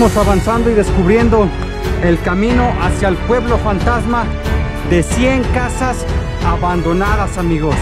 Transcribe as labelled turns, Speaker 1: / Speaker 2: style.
Speaker 1: Avanzando y descubriendo el camino hacia el pueblo fantasma de 100 casas abandonadas, amigos.